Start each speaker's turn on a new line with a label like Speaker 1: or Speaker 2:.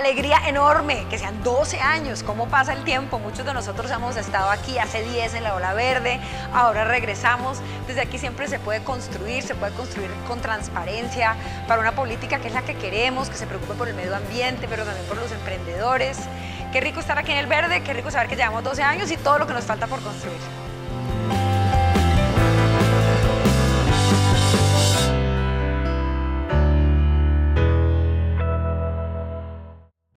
Speaker 1: Alegría enorme, que sean 12 años, cómo pasa el tiempo. Muchos de nosotros hemos estado aquí hace 10 en la ola verde, ahora regresamos. Desde aquí siempre se puede construir, se puede construir con transparencia para una política que es la que queremos, que se preocupe por el medio ambiente, pero también por los emprendedores. Qué rico estar aquí en el verde, qué rico saber que llevamos 12 años y todo lo que nos falta por construir.